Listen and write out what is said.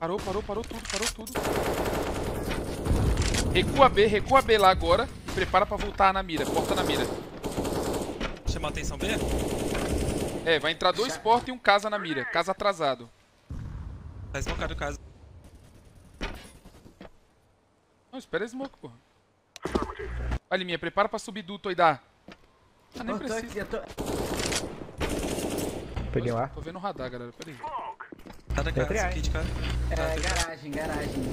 Parou, parou, parou tudo, parou tudo. Recua B, recua B lá agora. E prepara pra voltar na mira, porta na mira. Chamar a atenção B? É, vai entrar dois porta e um casa na mira. Casa atrasado. Tá esmocado o caso. Não, espera a smoke, porra. Olha, minha, prepara pra subir duto aí, dá. Ah, nem Eu tô aqui. Peguei lá. Tô vendo o radar, galera. Pera aí. Tá da casa, esse kit, cara. É, garagem, garagem.